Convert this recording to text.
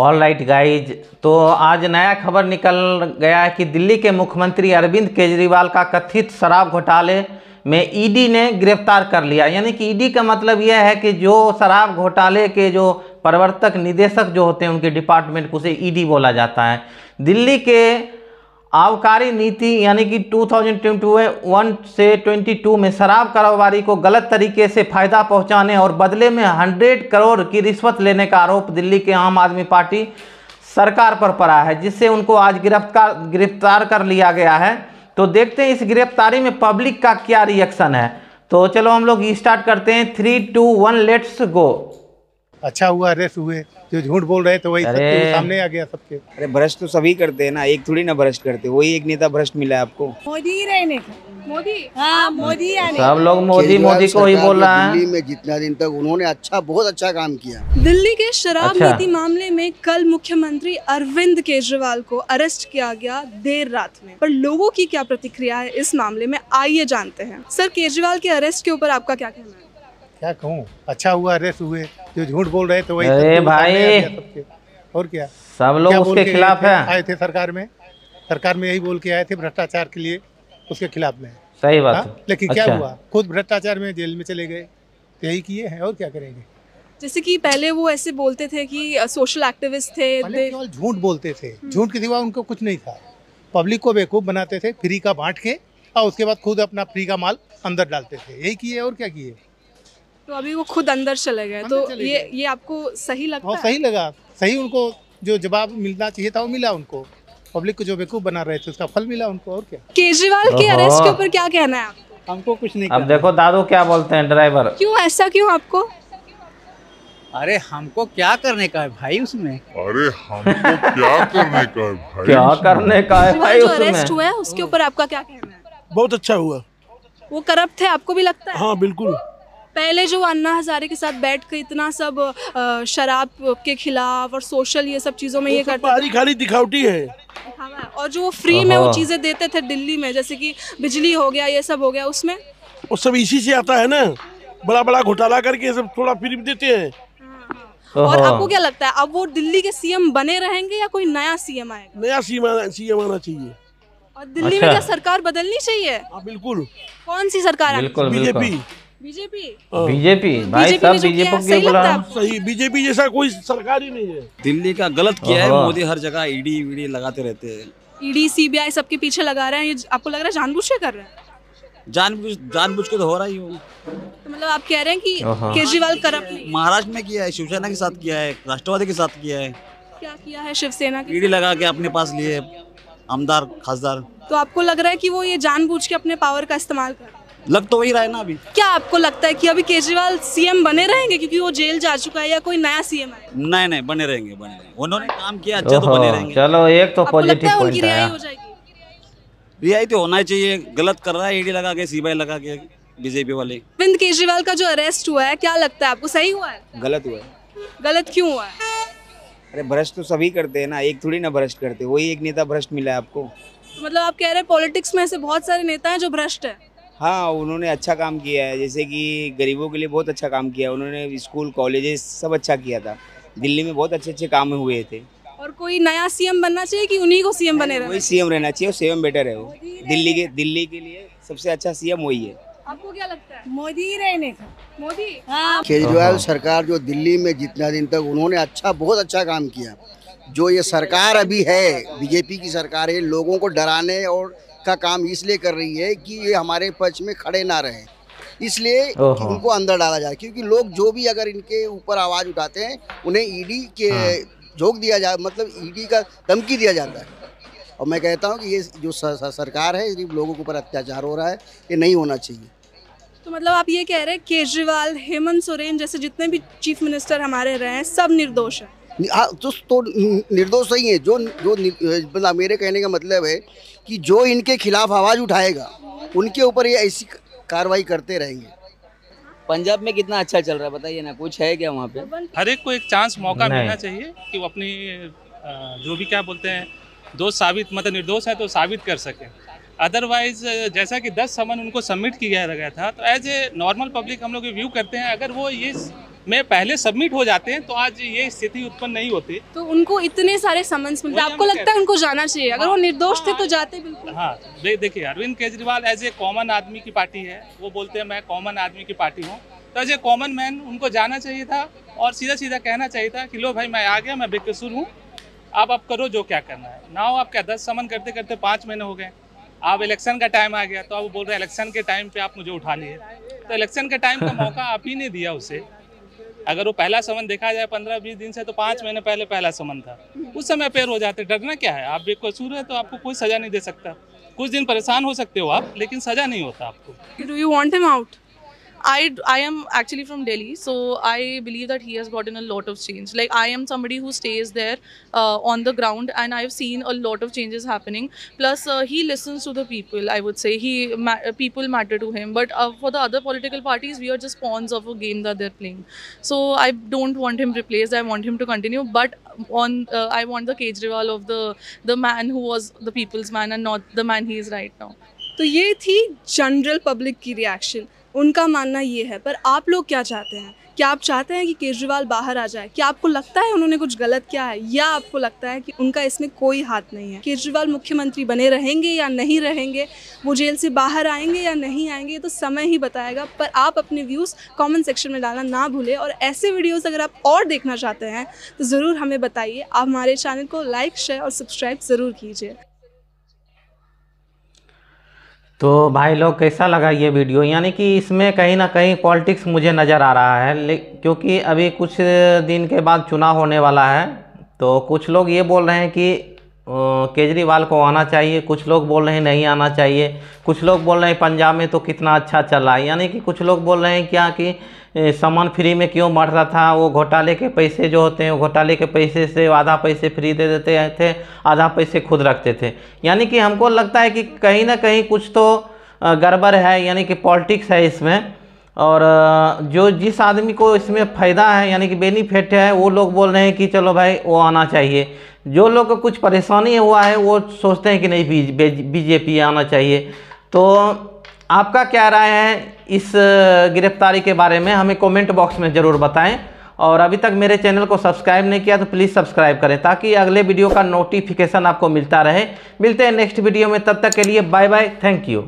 All right guys तो आज नया खबर निकल गया है कि दिल्ली के मुख्यमंत्री अरविंद केजरीवाल का कथित शराब घोटाले में ईडी ने गिरफ़्तार कर लिया। यानी कि ईडी का मतलब यह है कि जो शराब घोटाले के जो प्रवर्तक निदेशक जो होते हैं, उनके डिपार्टमेंट को उसे ईडी बोला जाता है। दिल्ली के आबकारी नीति यानी कि 2021 से 22 में शराब कारोबारी को गलत तरीके से फ़ायदा पहुँचाने और बदले में 100 करोड़ की रिश्वत लेने का आरोप दिल्ली के आम आदमी पार्टी सरकार पर पड़ा है, जिससे उनको आज गिरफ़्तार गिरफ़्तार कर लिया गया है। तो देखते हैं इस गिरफ्तारी में पब्लिक का क्या रिएक्शन है। तो चलो हम लोग स्टार्ट करते हैं। Three two one let's go अच्छा हुआ अरेस्ट हुए जो झूठ बोल रहे थे वही सामने आ गया सबके। अरे भ्रष्ट तो सभी करते हैं ना एक थोड़ी ना भ्रष्ट करते वही एक नेता भ्रष्ट मिला है आपको। मोदी ही रहने मोदी? हाँ मोदी सब लोग मोदी मोदी को ही बोल रहा है। दिल्ली में जितना दिन तक उन्होंने अच्छा बहुत अच्छा काम किया। दिल्ली के शराब अच्छा। नीति मामले में कल मुख्यमंत्री अरविंद केजरीवाल को अरेस्ट किया गया देर रात में। पर लोगों की क्या प्रतिक्रिया है इस मामले में आइए जानते हैं। सर केजरीवाल के अरेस्ट के ऊपर आपका क्या कहना है? क्या कहूँ? अच्छा हुआ अरेस्ट हुए। जो झूठ बोल रहे थे वही अरे भाई। और क्या? सब लोग क्या उसके खिलाफ थे? है। आए थे सरकार में। सरकार में यही बोल के आए थे भ्रष्टाचार के लिए उसके खिलाफ में। सही बात हाँ? लेकिन क्या अच्छा। हुआ? खुद भ्रष्टाचार में जेल में चले गए। तो यही किए हैं और क्या करेंगे? जैसे कि पहले वो ऐसे बोलते थे कि सोशल एक्टिविस्ट थे केवल झूठ बोलते थे। झूठ के सिवा उनको कुछ नहीं था। पब्लिक को बेवकूफ़ बनाते थे फ्री का बांट के और उसके बाद खुद अपना फ्री का माल अंदर डालते थे। यही किए और क्या किए? तो अभी वो खुद अंदर चले गए तो चले ये ये आपको सही लगता है सही लगा। सही उनको जो जवाब मिलना चाहिए था वो मिला उनको। पब्लिक को जो बेवकूफ़ बना रहे थे उसका फल मिला उनको और क्या? केजरीवाल के अरेस्ट के ऊपर क्या कहना है आपको? हमको कुछ नहीं अब देखो दादू क्या बोलते हैं ड्राइवर क्यों ऐसा क्यों आपको? अरे हमको क्या करने का है भाई उसमें? अरे हमको क्या करने का है भाई क्या करने का है भाई अरेस्ट उसमें? हुआ है उसके ऊपर आपका क्या कहना है? बहुत अच्छा हुआ। वो करप्ट थे आपको भी लगता है? हाँ बिल्कुल। पहले जो अन्ना हजारे के साथ बैठ के इतना सब शराब के खिलाफ और सोशल ये सब चीज़ों में ये करते खाली दिखावटी है। और जो वो फ्री में वो चीज़ें देते थे दिल्ली में जैसे कि बिजली हो गया ये सब हो गया उसमें। वो सब इसी से आता है ना। बड़ा बड़ा घोटाला करके सब थोड़ा फ्री में देते हैं। और आपको क्या लगता है अब वो दिल्ली के सीएम बने रहेंगे या कोई नया सीएम आएगा? नया सीएम आना सीएम आना चाहिए। और दिल्ली अच्छा। में क्या सरकार बदलनी चाहिए? हाँ बिल्कुल। कौन सी सरकार आनी बिल्कुल बीजेपी बीजेपी? बीजेपी? भाई बीजेपी सब बीजेपी के बोला। है आपको? सही बीजेपी जैसा कोई सरकार ही नहीं है। दिल्ली का गलत किया है मोदी हर जगह ईडी वीडी लगाते रहते हैं। ईडी सीबीआई सबके पीछे लगा रहे हैं ये आपको लग रहा है जानबूझ के कर रहे हैं? जानबूझ जानबूझ के तो हो रहा ही हो। तो मतलब आप कह रहे हैं कि केजरीवाल करप्ट महाराष्ट्र में किया है शिवसेना के साथ किया है राष्ट्रवादी के साथ किया है। क्या किया है शिवसेना के ईडी लगा के अपने पास लिए आमदार खासदार। तो आपको लग रहा है कि वो ये जानबूझ के अपने पावर का इस्तेमाल कर रहे हैं? लग तो वही रहा है ना अभी। क्या आपको लगता है कि अभी केजरीवाल सीएम बने रहेंगे क्योंकि वो जेल जा चुका है या कोई नया सीएम आएगा नहीं नहीं बने रहेंगे बने रहेंगे। उन्होंने काम किया अच्छा तो बने रहेंगे। चलो एक तो पॉजिटिव पॉइंट आया रिहाई तो होना चाहिए। गलत कर रहा है ईडी लगा के सीबीआई लगा के बीजेपी वाले। अरविंद केजरीवाल का जो अरेस्ट हुआ है क्या लगता है आपको? सही हुआ है? गलत हुआ है। गलत क्यों हुआ है? अरे भ्रष्ट तो सभी करते हैं ना। एक थोड़ी ना भ्रष्ट करते वही एक नेता भ्रष्ट मिला है आपको। तो मतलब आप कह रहे हैं पॉलिटिक्स में ऐसे बहुत सारे नेता हैं जो भ्रष्ट है। हाँ उन्होंने अच्छा काम किया है। जैसे कि गरीबों के लिए बहुत अच्छा काम किया है। उन्होंने स्कूल कॉलेजेस सब अच्छा किया था। दिल्ली में बहुत अच्छे अच्छे काम हुए थे। और कोई नया सीएम बनना चाहिए कि उन्हीं को सीएम बने वही सीएम रहना चाहिए सीएम बेटर है वो। दिल्ली के दिल्ली के लिए सबसे अच्छा सीएम वही है। आपको क्या लगता है? मोदी ही रहने का। मोदी? हाँ। केजरीवाल सरकार जो दिल्ली में जितना दिन तक उन्होंने अच्छा बहुत अच्छा काम किया जो ये सरकार अभी है बीजेपी की सरकार है लोगों को डराने और का काम इसलिए कर रही है कि ये हमारे पक्ष में खड़े ना रहे। इसलिए उनको अंदर डाला जाए क्योंकि लोग जो भी अगर इनके ऊपर आवाज़ उठाते हैं उन्हें ईडी के हाँ। झोंक दिया जा मतलब ईडी का धमकी दिया जाता है। और मैं कहता हूँ कि ये जो सरकार है सिर्फ़ लोगों के ऊपर अत्याचार हो रहा है ये नहीं होना चाहिए। तो मतलब आप ये कह रहे हैं केजरीवाल हेमंत सोरेन जैसे जितने भी चीफ मिनिस्टर हमारे रहे हैं सब निर्दोष है। हाँ तो, तो निर्दोष नहीं है। जो जो मतलब मेरे कहने का मतलब है कि जो इनके खिलाफ आवाज़ उठाएगा उनके ऊपर ये ऐसी कार्रवाई करते रहेंगे। पंजाब में कितना अच्छा चल रहा है बताइए ना कुछ है क्या वहाँ पे? हर एक को एक चांस मौका मिलना चाहिए कि वो अपनी जो भी क्या बोलते हैं दोष साबित मतलब निर्दोष है तो साबित कर सके। अदरवाइज़ जैसा कि 10 समन उनको सबमिट किया गया था तो एज ए नॉर्मल पब्लिक हम लोग व्यू करते हैं अगर वो ये में पहले सबमिट हो जाते हैं तो आज ये स्थिति उत्पन्न नहीं होती। तो उनको इतने सारे समन्स मिलते हैं। आपको लगता है उनको जाना चाहिए? अगर वो निर्दोष थे हाँ, तो जाते बिल्कुल। हाँ दे, देखिए Arvind Kejriwal as a common आदमी की पार्टी है। वो बोलते हैं मैं कॉमन आदमी की पार्टी हूँ। तो एज ए कॉमन मैन उनको जाना चाहिए था और सीधा सीधा कहना चाहिए था कि लो भाई मैं आ गया मैं बेकसूर हूँ। आप आप करो जो क्या करना है। ना हो आप क्या दस समन करते करते पाँच महीने हो गए। आप इलेक्शन का टाइम आ गया तो आप बोल रहे हैं इलेक्शन के टाइम पे आप मुझे उठा लिए। तो इलेक्शन के टाइम का मौका आप ही ने दिया उसे। अगर वो पहला समन देखा जाए पंद्रह बीस दिन से तो पाँच महीने पहले पहला समन था। उस समय पैर हो जाते डरना क्या है? आप बेकसूर है तो आपको कोई सजा नहीं दे सकता। कुछ दिन परेशान हो सकते हो आप लेकिन सजा नहीं होता आपको। Do you want him out I, I am actually from Delhi, so I believe that he has gotten a lot of change. Like, I am somebody who stays there uh, on the ground, and I've seen a lot of changes happening. Plus, uh, he listens to the people, I would say. he ma- People matter to him. But uh, for the other political parties, we are just pawns of a game that they're playing. So, I don't want him replaced. I want him to continue. But on, uh, I want the Kejriwal of the, the man who was the people's man and not the man he is right now. तो ये थी general public की reaction उनका मानना ये है, पर आप लोग क्या चाहते हैं? क्या आप चाहते हैं कि केजरीवाल बाहर आ जाए? क्या आपको लगता है उन्होंने कुछ गलत किया है? या आपको लगता है कि उनका इसमें कोई हाथ नहीं है? केजरीवाल मुख्यमंत्री बने रहेंगे या नहीं रहेंगे? वो जेल से बाहर आएँगे या नहीं आएँगे तो समय ही बताएगा। पर आप अपने व्यूज़ कमेंट सेक्शन में डालना ना भूलें और ऐसे वीडियोज़ अगर आप और देखना चाहते हैं तो ज़रूर हमें बताइए। आप हमारे चैनल को लाइक शेयर और सब्सक्राइब ज़रूर कीजिए। तो भाई लोग, कैसा लगा ये वीडियो? यानी कि इसमें कहीं ना कहीं पॉलिटिक्स मुझे नज़र आ रहा है क्योंकि अभी कुछ दिन के बाद चुनाव होने वाला है तो कुछ लोग ये बोल रहे हैं कि केजरीवाल को आना चाहिए। कुछ लोग बोल रहे हैं, नहीं आना चाहिए। कुछ लोग बोल रहे हैं, पंजाब में तो कितना अच्छा चल रहा है। यानी कि कुछ लोग बोल रहे हैं, क्या कि सामान फ्री में क्यों बढ़ रहा था? वो घोटाले के पैसे जो होते हैं, वो घोटाले के पैसे से आधा पैसे फ्री दे देते थे, आधा पैसे खुद रखते थे। यानी कि हमको लगता है कि कहीं ना कहीं कुछ तो गड़बड़ है। यानी कि पॉलिटिक्स है इसमें। और जो जिस आदमी को इसमें फ़ायदा है, यानी कि बेनिफिट है, वो लोग बोल रहे हैं कि चलो भाई, वो आना चाहिए। जो लोग को कुछ परेशानी हुआ है, वो सोचते हैं कि नहीं बीजेपी आना चाहिए। तो आपका क्या राय है इस गिरफ्तारी के बारे में? हमें कमेंट बॉक्स में ज़रूर बताएँ। और अभी तक मेरे चैनल को सब्सक्राइब नहीं किया तो प्लीज़ सब्सक्राइब करें, ताकि अगले वीडियो का नोटिफिकेशन आपको मिलता रहे। मिलते हैं नेक्स्ट वीडियो में, तब तक के लिए बाय बाय थैंक यू